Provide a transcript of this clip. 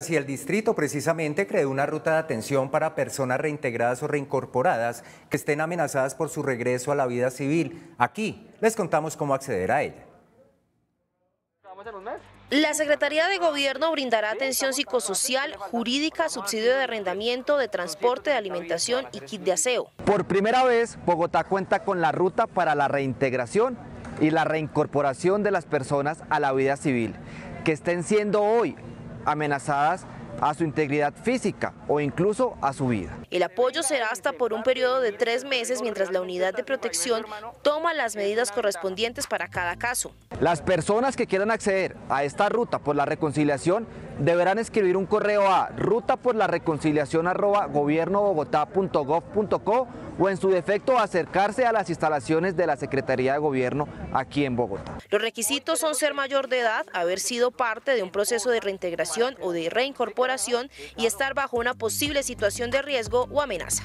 Si el distrito precisamente creó una ruta de atención para personas reintegradas o reincorporadas que estén amenazadas por su regreso a la vida civil. Aquí les contamos cómo acceder a ella. La Secretaría de Gobierno brindará atención psicosocial, jurídica, subsidio de arrendamiento, de transporte, de alimentación y kit de aseo. Por primera vez, Bogotá cuenta con la ruta para la reintegración y la reincorporación de las personas a la vida civil, que estén siendo hoy amenazadas a su integridad física o incluso a su vida. El apoyo será hasta por un periodo de tres meses mientras la unidad de protección toma las medidas correspondientes para cada caso. Las personas que quieran acceder a esta ruta por la reconciliación deberán escribir un correo a ruta por la reconciliación o en su defecto acercarse a las instalaciones de la Secretaría de Gobierno aquí en Bogotá. Los requisitos son ser mayor de edad, haber sido parte de un proceso de reintegración o de reincorporación y estar bajo una posible situación de riesgo o amenaza.